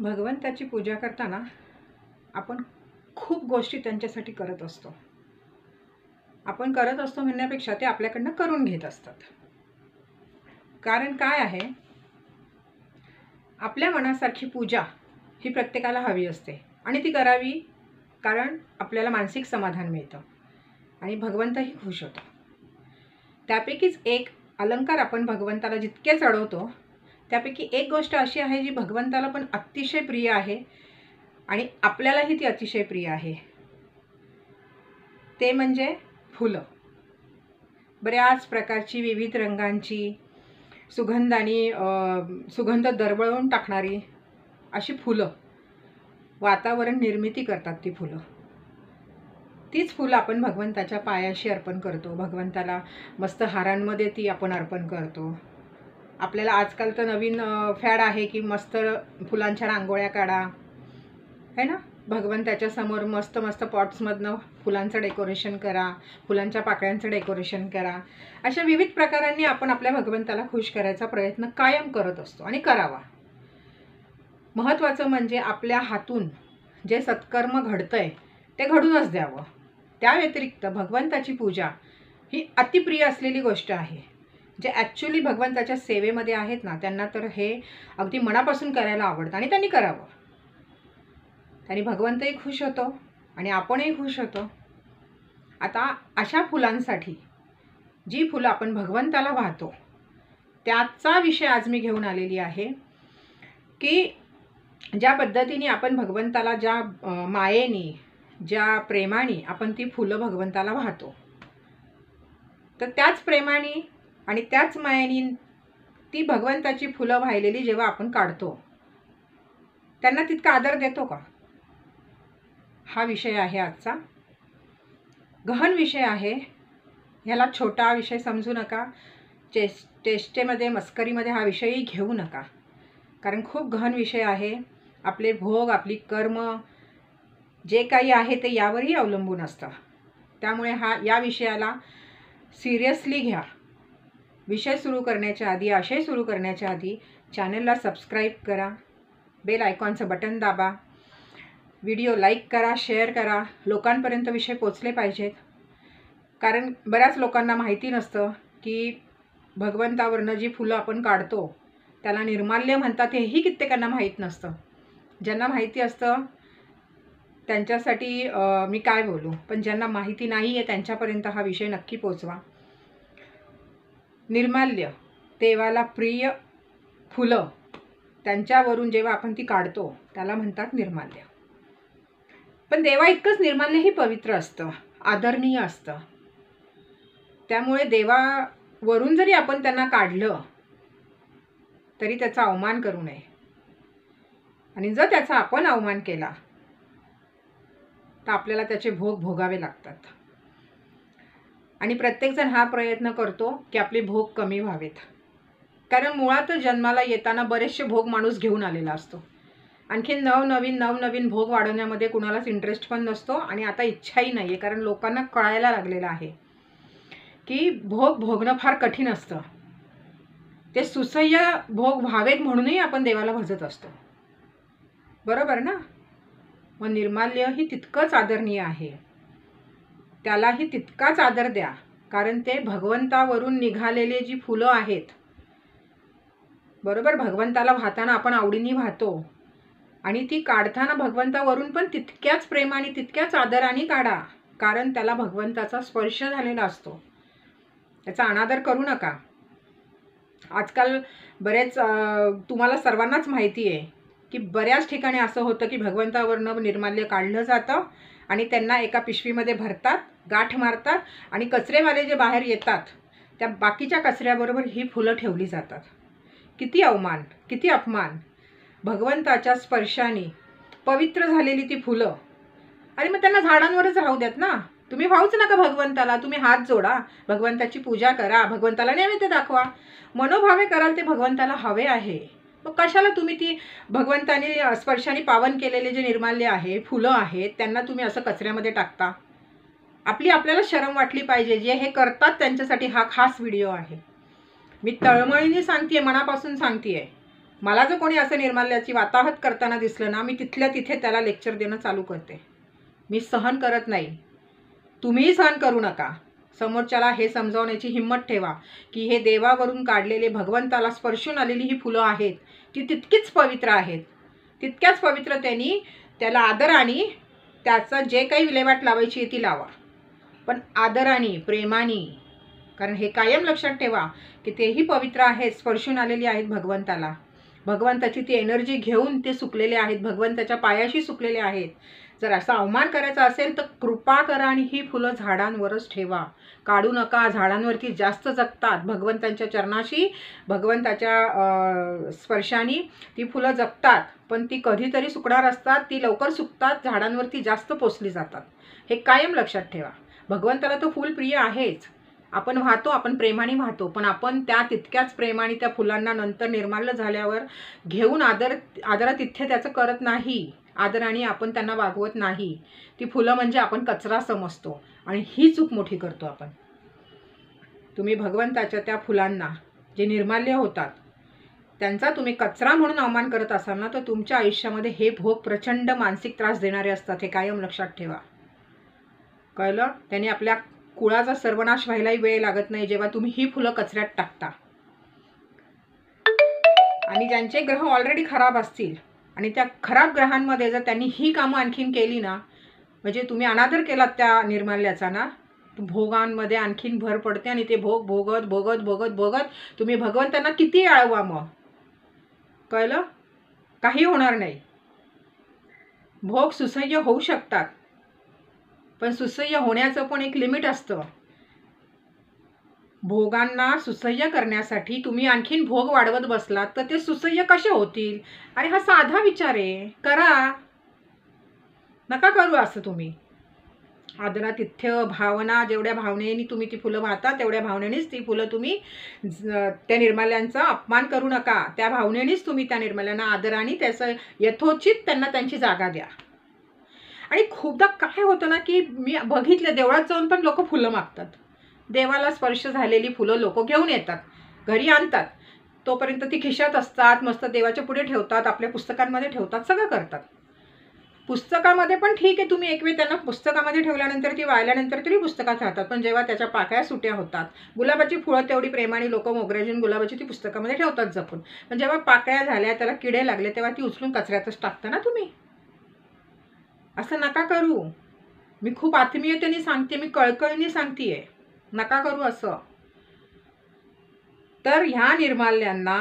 भगवंताची पूजा करताना आपण खूप गोष्टी त्यांच्यासाठी करत असतो. आपण करत असतो म्हणण्यापेक्षा ते आपल्याकडनं करून घेत असतात. कारण काय आहे? आपल्या मनासारखी पूजा ही प्रत्येकाला हवी असते आणि ती करावी कारण आपल्याला मानसिक समाधान मिळतं आणि भगवंतही खुश होतो. त्यापैकीच एक अलंकार आपण भगवंताला जितके चढवतो त्यापैकी एक गोष्ट अशी आहे जी भगवंताला पण अतिशय प्रिय आहे आणि आपल्यालाही ती अतिशय प्रिय आहे. ते म्हणजे फुलं. बऱ्याच प्रकारची विविध रंगांची सुगंधानी सुगंध दरवळून टाकणारी अशी फुलं वातावरण निर्मिती करतात ती फुलं. तीच फुलं आपण भगवंताच्या पायाशी अर्पण करतो. भगवंताला मस्त हारांमध्ये ती आपण अर्पण करतो. आपल्याला आजकाल तर नवीन फॅड आहे की मस्त फुलांच्या रांगोळ्या काढा. है ना? भगवान त्याच्यासमोर मस्त मस्त पॉट्समधनं फुलांचं डेकोरेशन करा फुलांच्या पाकळ्यांचं डेकोरेशन करा. अशा विविध प्रकारांनी आपण आपल्या भगवंताला खुश करायचा प्रयत्न कायम करत असतो आणि करावा. महत्त्वाचं म्हणजे आपल्या हातून जे सत्कर्म घडतं आहे ते घडूनच द्यावं. त्या व्यतिरिक्त भगवंताची पूजा ही अतिप्रिय असलेली गोष्ट आहे. जे ॲक्च्युली भगवंताच्या सेवेमध्ये आहेत ना त्यांना तर हे अगदी मनापासून करायला आवडतं आणि त्यांनी करावं. त्यांनी भगवंतही खुश होतो आणि आपणही खुश होतो. आता अशा फुलांसाठी जी फुलं आपण भगवंताला वाहतो त्याचा विषय आज मी घेऊन आलेली आहे की ज्या पद्धतीने आपण भगवंताला ज्या मायेने ज्या प्रेमाने आपण ती फुलं भगवंताला वाहतो. तर त्याच प्रेमाने आणि त्याच मायेने ती भगवंताची फुलं वाहिलेली जेव्हा आपण काढतो. त्यांना तितका आदर देतो का? हा विषय आहे आजचा. गहन विषय आहे. ह्याला छोटा विषय समजू नका. चेस चेष्टेमध्ये मस्करीमध्ये हा विषयही घेऊ नका. कारण खूप गहन विषय आहे. आपले भोग आपली कर्म जे काही आहे ते यावरही अवलंबून असतं. त्यामुळे हा या विषयाला सिरियसली घ्या. विषय सुरू करण्याच्या आधी आशय सुरू करण्याच्या आधी चॅनलला सबस्क्राईब करा. बेल आयकॉनचं बटन दाबा. व्हिडिओ लाईक करा शेअर करा. लोकांपर्यंत विषय पोचले पाहिजेत. कारण बऱ्याच लोकांना माहिती नसतं की भगवंतावरनं जी फुलं आपण काढतो त्याला निर्माल्य म्हणतात हेही कित्येकांना माहीत नसतं. ज्यांना माहिती असतं त्यांच्यासाठी मी काय बोलू? पण ज्यांना माहिती नाही आहे त्यांच्यापर्यंत हा विषय नक्की पोचवा निर्माल्य देवाला प्रिय फुलं त्यांच्यावरून जेव्हा आपण ती काढतो त्याला म्हणतात निर्माल्य. पण देवा इतकंच निर्माल्यही पवित्र असतं आदरणीय असतं. त्यामुळे देवावरून जरी आपण त्यांना काढलं तरी त्याचा अवमान करू नये. आणि जर त्याचा आपण अवमान केला तर आपल्याला त्याचे भोग भोगावे लागतात. आणि प्रत्येकजण हा प्रयत्न करतो की आपले भोग कमी व्हावेत. कारण मुळातच जन्माला येताना बरेचसे भोग माणूस घेऊन आलेला असतो. आणखी नवनवीन नवनवीन भोग वाढवण्यामध्ये कुणालाच इंटरेस्ट पण नसतो आणि आता इच्छाही नाही आहे कारण लोकांना कळायला लागलेलं आहे की भोग भोगणं फार कठीण असतं. ते सुसह्य भोग व्हावेत म्हणूनही आपण देवाला भजत असतो. बरोबर ना? मग निर्माल्य ही तितकंच आदरणीय आहे. त्यालाही तितकाच आदर द्या कारण ते भगवंतावरून निघालेले जी फुलं आहेत. बरोबर भगवंताला वाहताना आपण आवडीने वाहतो. आणि ती काढताना भगवंतावरून पण तितक्याच प्रेमाने तितक्याच आदराने काढा कारण त्याला भगवंताचा स्पर्श झालेला असतो. त्याचा अनादर करू नका. आजकाल बरेच तुम्हाला सर्वांनाच माहिती आहे की बऱ्याच ठिकाणी असं होतं की भगवंतावरनं निर्माल्य काढलं जातं. आणि त्यांना एका पिशवीमध्ये भरतात गाठ मारतात आणि कचरेवाले जे बाहेर येतात त्या बाकीच्या कचऱ्याबरोबर ही फुलं ठेवली जातात. किती अवमान किती अपमान. भगवंताच्या स्पर्शाने पवित्र झालेली ती फुलं. आणि मग त्यांना झाडांवरच राहू द्यात ना. तुम्ही व्हाऊच नका भगवंताला तुम्ही हात जोडा भगवंताची पूजा करा भगवंताला नैवेद्य दाखवा. मनोभावे कराल ते भगवंताला हवे आहे. मग कशाला तुम्ही ती भगवंताने स्पर्शाने पावन केलेले जे निर्माल्य आहे फुलं आहेत त्यांना तुम्ही असं कचऱ्यामध्ये टाकता? आपली आपल्याला शरम वाटली पाहिजे. जे हे करतात त्यांच्यासाठी हा खास व्हिडिओ आहे. मी तळमळीने सांगते मनापासून सांगते मला जर कोणी असं निर्माल्याची वाताहत करताना दिसलं ना मी तिथल्या तिथे त्याला लेक्चर देणं चालू करते. मी सहन करत नाही. तुम्हीही सहन करू नका. समोरच्याला हे समजावण्याची हिंमत ठेवा की हे देवावरून काढलेले भगवंताला स्पर्शून आलेली ही फुलं आहेत. ती तितकीच पवित्र आहेत. तितक्याच पवित्र त्यांनी त्याला आदराने त्याचं जे काही विल्हेवाट लावायची आहे ती लावा. पण आदराने प्रेमाने कारण हे कायम लक्षात ठेवा की तेही पवित्र आहेत स्पर्शून आलेली आहेत भगवंताला. भगवंताची ती एनर्जी घेऊन ते सुकलेले आहेत भगवंताच्या पायाशी सुकलेले आहेत. जर असा अवमान करायचा असेल तर कृपा करा आणि ही फुलं झाडांवरच ठेवा. काढू नका झाडांवरती जास्त जगतात. भगवंतांच्या चरणाशी भगवंताच्या स्पर्शाने ती फुलं जगतात. पण ती कधीतरी सुकणार असतात ती लवकर सुकतात झाडांवरती जास्त पोचली जातात. हे कायम लक्षात ठेवा. भगवंताला तो फुल प्रिय आहेच. आपण वाहतो आपण प्रेमाने वाहतो. पण आपण त्या तितक्याच प्रेमाने त्या फुलांना नंतर निर्माल्य झाल्यावर घेऊन आदर आदरा तिथे त्याचं करत नाही. आदराने आपण त्यांना वागवत नाही. ती फुलं म्हणजे आपण कचरा समजतो आणि ही चूक मोठी करतो आपण. तुम्ही भगवंताच्या त्या फुलांना जे निर्माल्य होतात त्यांचा तुम्ही कचरा म्हणून अवमान करत असाल ना तर तुमच्या आयुष्यामध्ये हे भोग प्रचंड मानसिक त्रास देणारे असतात हे कायम लक्षात ठेवा. कळलं? त्याने आपल्या कुळाचा सर्वनाश व्हायलाही वेळ लागत नाही जेव्हा तुम्ही ही फुलं कचऱ्यात टाकता. आणि ज्यांचे ग्रह ऑलरेडी खराब असतील आणि त्या खराब ग्रहांमध्ये जर त्यांनी ही कामं आणखीन केली ना म्हणजे तुम्ही अनादर केलात त्या निर्माल्याचा ना भोगांमध्ये आणखीन भर पडते आणि ते भोग भोगत भोगत भोगत भोगत तुम्ही भगवंतांना किती आळवा मग? कळलं? काही होणार नाही. भोग सुसह्य होऊ शकतात. पण सुसह्य होण्याचं पण एक लिमिट असतं. भोगांना सुसह्य करण्यासाठी तुम्ही आणखीन भोग वाढवत बसलात तर ते सुसह्य कसे होतील? आणि हा साधा विचार आहे. करा. नका करू असं तुम्ही. आदरातिथ्य भावना जेवढ्या भावनेने तुम्ही ती फुलं वाहता तेवढ्या भावनेनेच ती फुलं तुम्ही ज- त्या निर्माल्यांचा अपमान करू नका. त्या भावनेनेच तुम्ही त्या निर्माल्यांना आदराने त्याचं यथोचित त्यांना त्यांची जागा द्या. आणि खूपदा काय होतं ना की मी बघितलं देवळात जाऊन पण लोक फुलं मागतात. देवाला स्पर्श झालेली फुलं लोक घेऊन येतात घरी आणतात. तोपर्यंत ती खिशात असतात मस्त देवाच्या पुढे ठेवतात आपल्या पुस्तकांमध्ये ठेवतात सगळं करतात. पुस्तकामध्ये पण ठीक आहे तुम्ही एक वेळ त्यांना पुस्तकामध्ये ठेवल्यानंतर ती वाळल्यानंतर तरी पुस्तकात राहतात पण जेव्हा त्याच्या पाकळ्या सुट्या होतात गुलाबाची फुलं तेवढी प्रेमाने लोक मोगऱ्याजून गुलाबाची ती पुस्तकामध्ये ठेवतात जपून. पण जेव्हा पाकळ्या झाल्या त्याला किडे लागले तेव्हा ती उचलून कचऱ्यातच टाकता ना तुम्ही? असं नका करू. मी खूप आत्मीयतेने सांगते मी कळकळीने आहे नका करू असं. तर ह्या निर्माल्यांना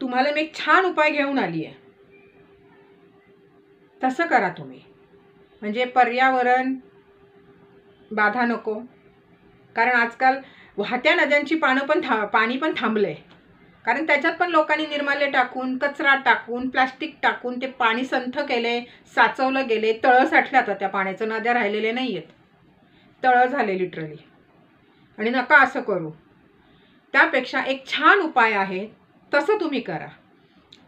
तुम्हाला मी एक छान उपाय घेऊन आली आहे तसं करा तुम्ही. म्हणजे पर्यावरण बाधा नको. कारण आजकाल वाहत्या नद्यांची पानं पण था पाणी पण थांबलंय. कारण त्याच्यात पण लोकांनी निर्माल्य टाकून कचरा टाकून प्लास्टिक टाकून ते पाणी संथ केले साचवलं गेले तळं साठलं आता त्या पाण्याचं. नद्या राहिलेले नाही आहेत तळं झाले लिटरली आणि नका असं करू. त्यापेक्षा एक छान उपाय आहे तसं तुम्ही करा.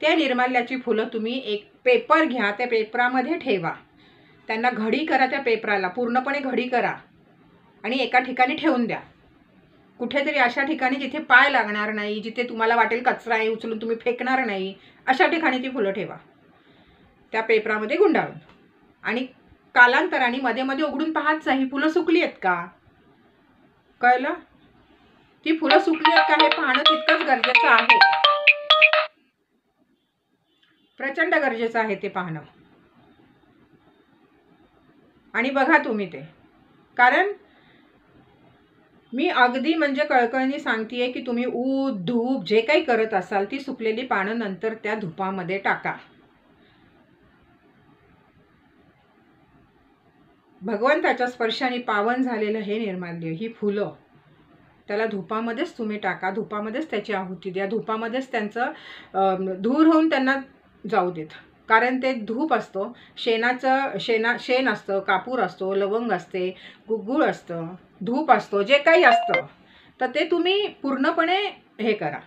त्या निर्माल्याची फुलं तुम्ही एक पेपर घ्या त्या पेपरामध्ये ठेवा. त्यांना घडी करा त्या पेपराला पूर्णपणे घडी करा आणि एका ठिकाणी ठेवून द्या. कुठेतरी अशा ठिकाणी जिथे पाय लागणार नाही जिथे तुम्हाला वाटेल कचरा आहे उचलून तुम्ही फेकणार नाही अशा ठिकाणी ती फुलं ठेवा. त्या पेपरामध्ये गुंडाळून. आणि कालांतराने मध्ये मध्ये उघडून पाहत जा ही फुलं सुकली आहेत का? कळलं? ती फुलं सुकली आहेत का हे पाहणं तितकंच गरजेचं आहे. प्रचंड गरजेचं आहे ते पाहणं. आणि बघा तुम्ही ते. कारण मी अगदी म्हणजे कळकळणी सांगतेय की तुम्ही ऊद धूप जे काही करत असाल ती सुकलेली पानं नंतर त्या धुपामध्ये टाका. भगवंताच्या स्पर्शाने पावन झालेलं हे निर्माल्य ही फुलं. त्याला धुपामध्येच तुम्ही टाका धुपामध्येच त्याची आहुती द्या धुपामध्येच त्यांचं धूर होऊन त्यांना जाऊ देत. कारण ते धूप असतो शेणाचं शेणा शेण असतं कापूर असतो लवंग असते गुगूळ असतं धूप असतो जे काही असतं. तर ते तुम्ही पूर्णपणे हे करा.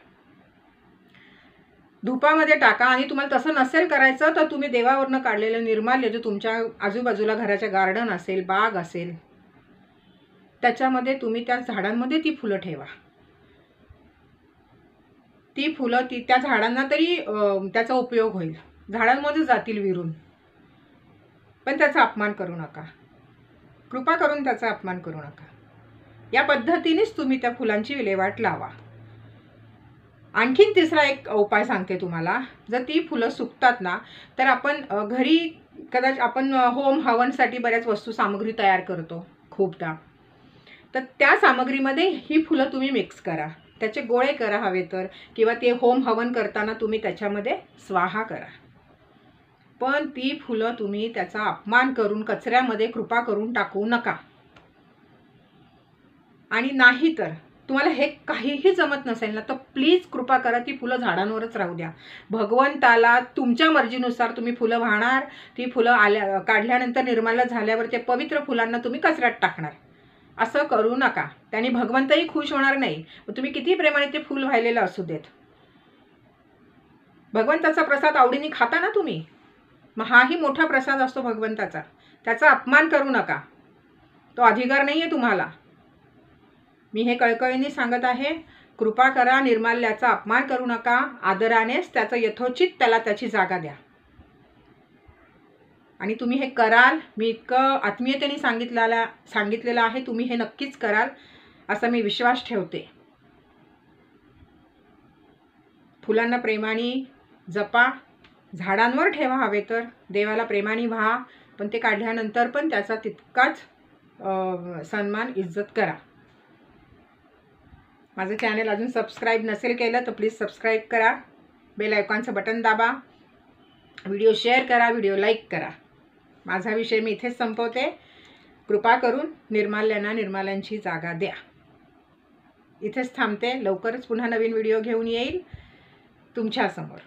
धुपामध्ये टाका आणि तुम्हाला तसं नसेल करायचं तर तुम्ही देवावरनं काढलेलं निर्माल्य जे तुमच्या आजूबाजूला घराच्या गार्डन असेल बाग असेल त्याच्यामध्ये तुम्ही त्या झाडांमध्ये ती फुलं ठेवा. ती फुलं ती त्या झाडांना तरी त्याचा उपयोग होईल. झाडांमध्ये जातील विरून. पण त्याचा अपमान करू नका. कृपा करून त्याचा अपमान करू नका. या पद्धतीनेच तुम्ही त्या फुलांची विल्हेवाट लावा. आणखीन तिसरा एक उपाय सांगते तुम्हाला. जर ती फुलं सुकतात ना तर आपण घरी कदाचित आपण होम हवनसाठी बऱ्याच वस्तू सामग्री तयार करतो खूपदा. तर त्या सामग्रीमध्ये ही फुलं तुम्ही मिक्स करा. त्याचे गोळे करा हवे तर किंवा ते होम हवन करताना तुम्ही त्याच्यामध्ये स्वाहा करा. पण ती फुलं तुम्ही त्याचा अपमान करून कचऱ्यामध्ये कृपा करून टाकू नका. आणि नाही तर तुम्हाला हे काहीही जमत नसेल ना तर प्लीज कृपा करा ती फुलं झाडांवरच राहू द्या. भगवंताला तुमच्या मर्जीनुसार तुम्ही फुलं वाहणार ती फुलं आल्या काढल्यानंतर निर्माल्य झाल्यावर ते पवित्र फुलांना तुम्ही कचऱ्यात टाकणार. असं करू नका. त्याने भगवंतही खुश होणार नाही. तुम्ही किती प्रेमाने ते फुल वाहिलेलं असू देत. भगवंताचा प्रसाद आवडीने खाता ना तुम्ही? मग हाही मोठा प्रसाद असतो भगवंताचा. त्याचा अपमान करू नका. तो अधिकार नाही आहे तुम्हाला. मी हे कळकळीने सांगत आहे कृपा करा निर्माल्याचा अपमान करू नका आदरानेच त्याचं यथोचित त्याला त्याची जागा द्या. आणि तुम्ही हे कराल मी इतकं आत्मीयतेने सांगितलेला सांगितलेलं आहे तुम्ही हे नक्कीच कराल असा मी विश्वास ठेवते. फुलांना प्रेमाने जपा झाडांवर ठेवा हवे तर देवाला प्रेमाने व्हा पण ते काढल्यानंतर पण त्याचा तितकाच सन्मान इज्जत करा. माझं चॅनल अजून सबस्क्राईब नसेल केलं तर प्लीज सबस्क्राईब करा. बेल आयकॉनचं बटन दाबा. व्हिडिओ शेअर करा व्हिडिओ लाईक करा. माझा विषय मी इथेच संपवते. कृपा करून निर्माल्यांना निर्माल्यांची जागा द्या. इथेच थांबते. लवकरच पुन्हा नवीन व्हिडिओ घेऊन येईल. तुमच्यासमोर